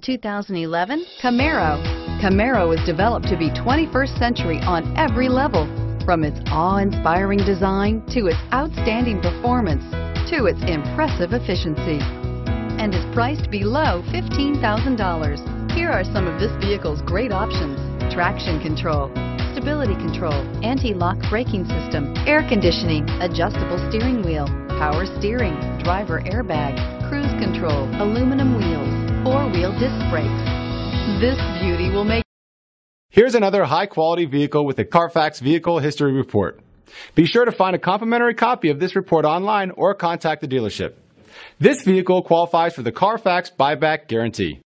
2011 Camaro. Camaro is developed to be 21st century on every level, from its awe-inspiring design to its outstanding performance to its impressive efficiency and is priced below $15,000. Here are some of this vehicle's great options. Traction control, stability control, anti-lock braking system, air conditioning, adjustable steering wheel, power steering, driver airbag, cruise control, aluminum wheels, four-wheel disc brakes. This beauty will make Here's another high-quality vehicle with a Carfax Vehicle History Report. Be sure to find a complimentary copy of this report online or contact the dealership. This vehicle qualifies for the Carfax Buyback Guarantee.